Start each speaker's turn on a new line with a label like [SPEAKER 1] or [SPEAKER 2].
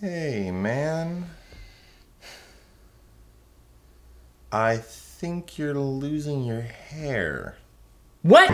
[SPEAKER 1] Hey, man. I think you're losing your hair.
[SPEAKER 2] What?